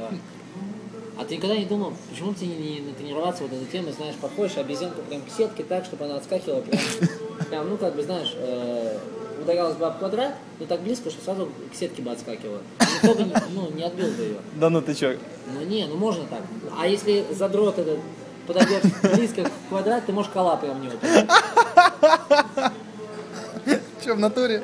Да. А ты никогда не думал, почему ты тебе не, не натренироваться вот эту тему, знаешь, подходишь обезьянку прям к сетке так, чтобы она отскакивала прям, прям ну как бы, знаешь, э, ударялась бы об квадрат, но так близко, что сразу к сетке бы отскакивала. Никто бы не, ну, не отбил бы ее. Да ну ты чё? Ну не, ну можно так. А если задрот этот подойдет близко к квадрат, ты можешь кола прям в него. Чё, в натуре?